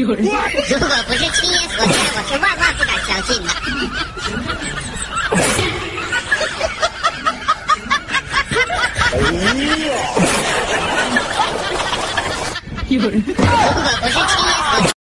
如果不是亲眼所见，我是万万不敢相信的。有人。